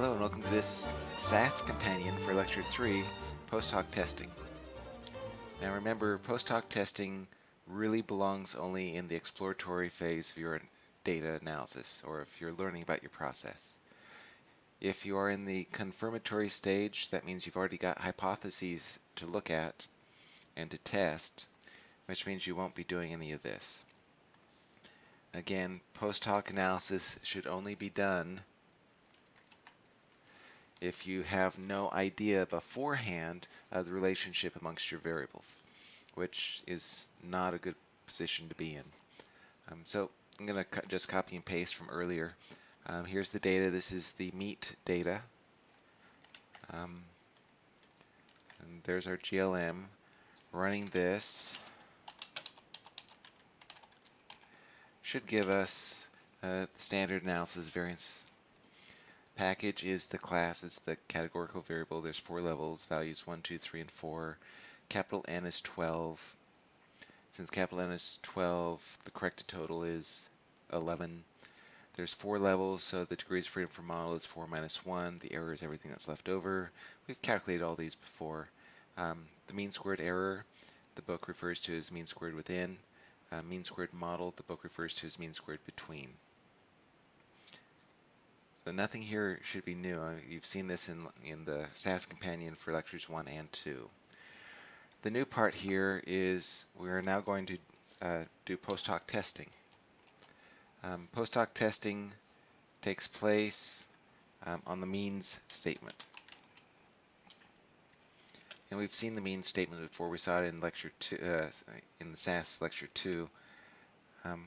Hello and welcome to this SAS companion for Lecture 3, Post Hoc Testing. Now remember, post hoc testing really belongs only in the exploratory phase of your data analysis, or if you're learning about your process. If you are in the confirmatory stage, that means you've already got hypotheses to look at and to test, which means you won't be doing any of this. Again, post hoc analysis should only be done if you have no idea beforehand of the relationship amongst your variables, which is not a good position to be in. Um, so I'm going to co just copy and paste from earlier. Um, here's the data. This is the meat data. Um, and there's our GLM. Running this should give us uh, the standard analysis variance Package is the class, it's the categorical variable. There's four levels, values 1, 2, 3, and 4. Capital N is 12. Since capital N is 12, the corrected total is 11. There's four levels, so the degrees of freedom for model is 4 minus 1. The error is everything that's left over. We've calculated all these before. Um, the mean squared error, the book refers to as mean squared within. Uh, mean squared model, the book refers to as mean squared between. So nothing here should be new. Uh, you've seen this in, in the SAS Companion for lectures 1 and 2. The new part here is we are now going to uh, do post hoc testing. Um, post hoc testing takes place um, on the means statement. And we've seen the means statement before. We saw it in lecture two, uh, in the SAS lecture 2. Um,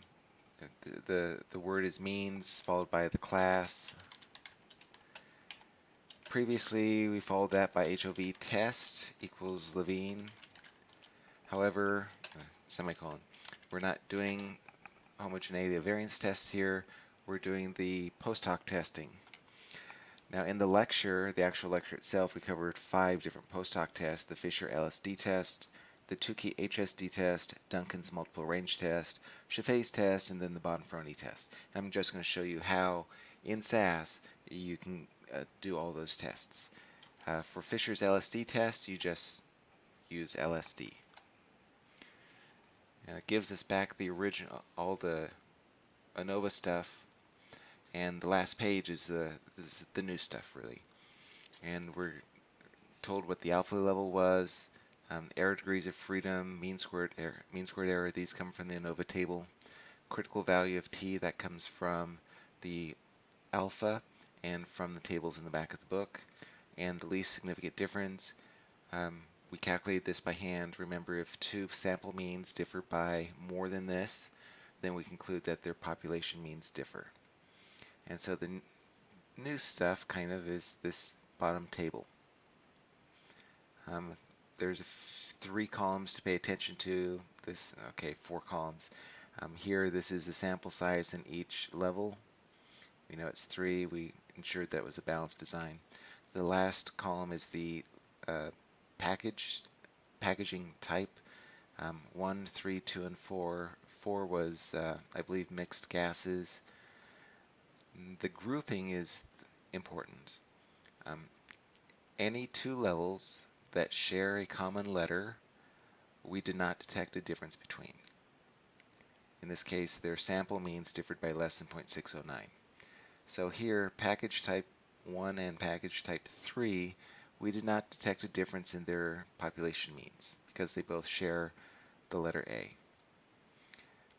the, the, word is means followed by the class. Previously, we followed that by HOV test equals Levene. However, semicolon, we're not doing homogeneity of variance tests here. We're doing the post hoc testing. Now in the lecture, the actual lecture itself, we covered five different post hoc tests, the Fisher LSD test, the Tukey HSD test, Duncan's multiple range test, Scheffé's test, and then the Bonferroni test. And I'm just going to show you how in SAS you can uh, do all those tests. Uh, for Fisher's LSD test, you just use LSD. And it gives us back the original, all the ANOVA stuff, and the last page is the, is the new stuff, really. And we're told what the alpha level was, um, error degrees of freedom, mean squared error, mean squared error. These come from the ANOVA table. Critical value of t that comes from the alpha and from the tables in the back of the book. And the least significant difference, um, we calculated this by hand. Remember, if two sample means differ by more than this, then we conclude that their population means differ. And so the new stuff kind of is this bottom table. Um, there's three columns to pay attention to. This, okay, four columns. Um, here, this is the sample size in each level. We know it's three. We ensured that it was a balanced design. The last column is the uh, package packaging type. Um, one, three, two, and four. Four was, uh, I believe, mixed gases. The grouping is important. Um, any two levels that share a common letter, we did not detect a difference between. In this case, their sample means differed by less than 0.609. So here, package type 1 and package type 3, we did not detect a difference in their population means because they both share the letter A.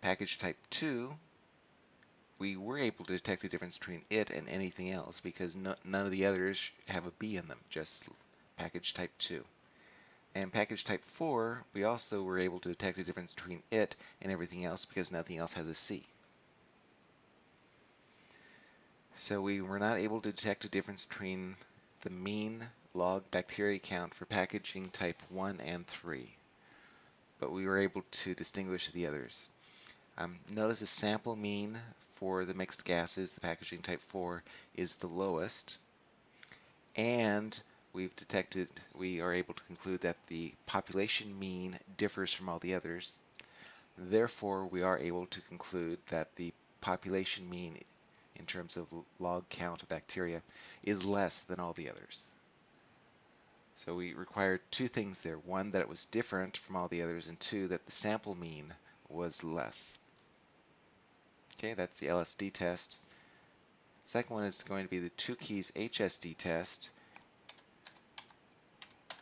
Package type 2, we were able to detect a difference between it and anything else because no, none of the others have a B in them, just package type 2. And package type 4, we also were able to detect a difference between it and everything else because nothing else has a C. So we were not able to detect a difference between the mean log bacteria count for packaging type 1 and 3. But we were able to distinguish the others. Um, notice the sample mean for the mixed gases, the packaging type 4, is the lowest. And we've detected, we are able to conclude that the population mean differs from all the others. Therefore, we are able to conclude that the population mean in terms of log count of bacteria is less than all the others. So we required two things there. One, that it was different from all the others, and two, that the sample mean was less. Okay, that's the LSD test. Second one is going to be the Tukey's HSD test.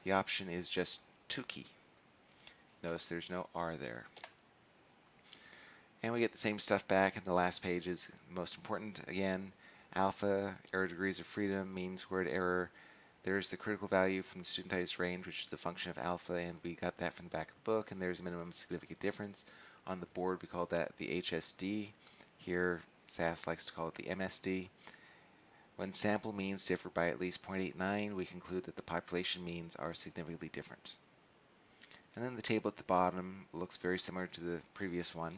The option is just Tukey. Notice there's no R there. And we get the same stuff back in the last page is most important again. Alpha, error degrees of freedom, mean squared error. There's the critical value from the studentized range, which is the function of alpha, and we got that from the back of the book, and there's a minimum significant difference. On the board, we call that the HSD. Here, SAS likes to call it the MSD. When sample means differ by at least 0.89, we conclude that the population means are significantly different. And then the table at the bottom looks very similar to the previous one.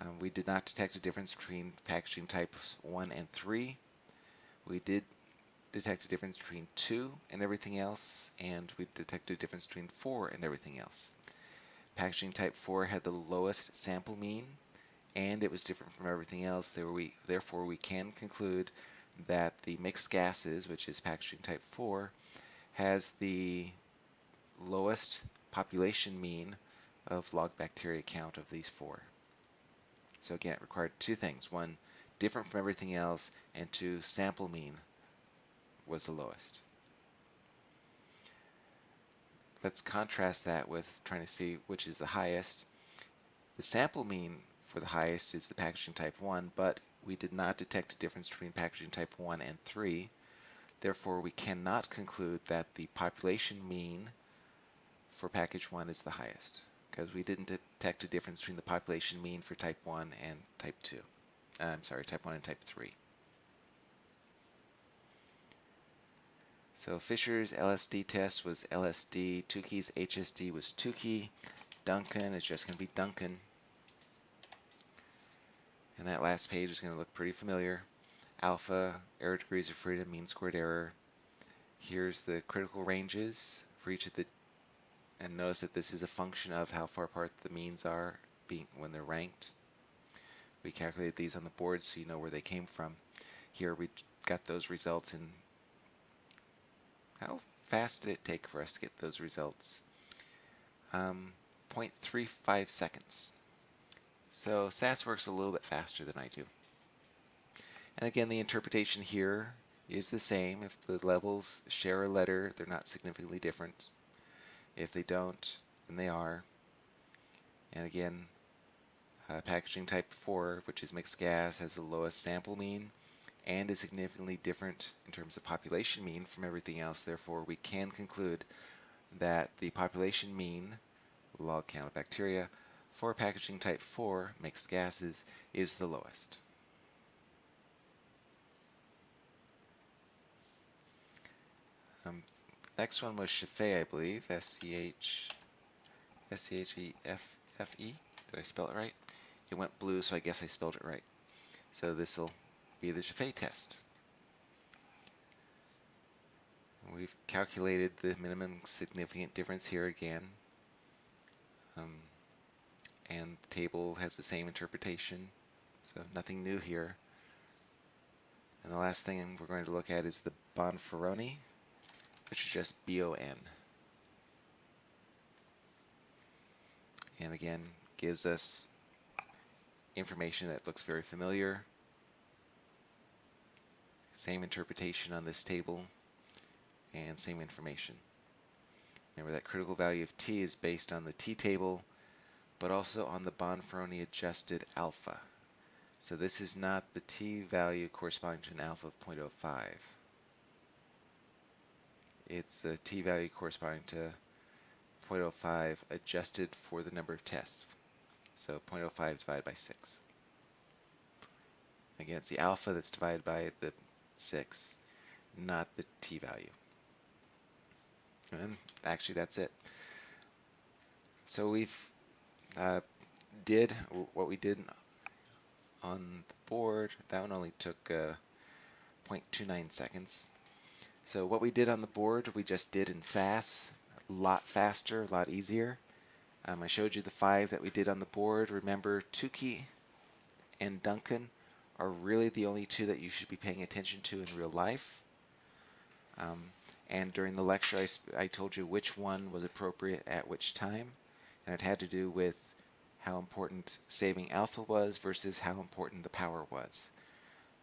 Um, we did not detect a difference between packaging types 1 and 3. We did detect a difference between 2 and everything else, and we detected a difference between 4 and everything else. Packaging type 4 had the lowest sample mean, and it was different from everything else. Therefore, we can conclude that the mixed gases, which is packaging type 4, has the lowest population mean of log bacteria count of these four. So again, it required two things. One, different from everything else, and two, sample mean was the lowest. Let's contrast that with trying to see which is the highest. The sample mean for the highest is the packaging type 1, but we did not detect a difference between packaging type 1 and 3. Therefore, we cannot conclude that the population mean for package 1 is the highest because we didn't detect a difference between the population mean for type 1 and type 2. Uh, I'm sorry, type 1 and type 3. So Fisher's LSD test was LSD, Tukey's HSD was Tukey, Duncan is just going to be Duncan. And that last page is going to look pretty familiar. Alpha, error degrees of freedom, mean squared error. Here's the critical ranges for each of the, and notice that this is a function of how far apart the means are being when they're ranked. We calculated these on the board so you know where they came from. Here we got those results in, how fast did it take for us to get those results? Um, 0.35 seconds. So SAS works a little bit faster than I do. And again, the interpretation here is the same. If the levels share a letter, they're not significantly different. If they don't, then they are. And again, uh, packaging type 4, which is mixed gas, has the lowest sample mean and is significantly different in terms of population mean from everything else. Therefore, we can conclude that the population mean, log count of bacteria, for packaging type 4 mixed gases is the lowest. Um, next one was Scheffé, I believe, S-C-H, S-C-H-E-F-F-E. Did I spell it right? It went blue, so I guess I spelled it right. So this will be the Scheffé test. We've calculated the minimum significant difference here again. Um, and the table has the same interpretation, so nothing new here. And the last thing we're going to look at is the Bonferroni, which is just B-O-N. And again, gives us information that looks very familiar. Same interpretation on this table and same information. Remember that critical value of t is based on the t-table but also on the Bonferroni adjusted alpha. So this is not the t value corresponding to an alpha of 0.05. It's the t value corresponding to 0.05 adjusted for the number of tests. So 0.05 divided by 6. Again, it's the alpha that's divided by the 6, not the t value. And actually, that's it. So we've uh, did what we did on the board. That one only took uh, 0.29 seconds. So what we did on the board, we just did in SAS, a lot faster, a lot easier. Um, I showed you the five that we did on the board. Remember, Tukey and Duncan are really the only two that you should be paying attention to in real life. Um, and during the lecture, I, I told you which one was appropriate at which time, and it had to do with how important saving alpha was versus how important the power was.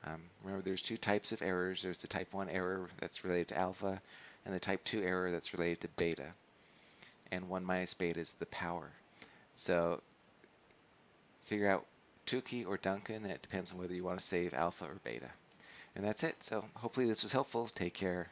Um, remember, there's two types of errors. There's the type 1 error that's related to alpha, and the type 2 error that's related to beta. And 1 minus beta is the power. So figure out Tukey or Duncan, and it depends on whether you want to save alpha or beta. And that's it. So hopefully this was helpful. Take care.